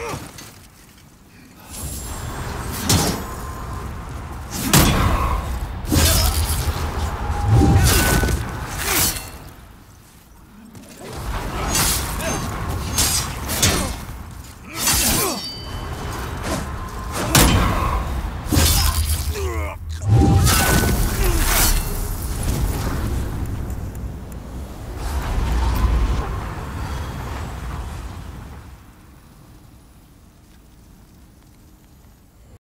Ugh!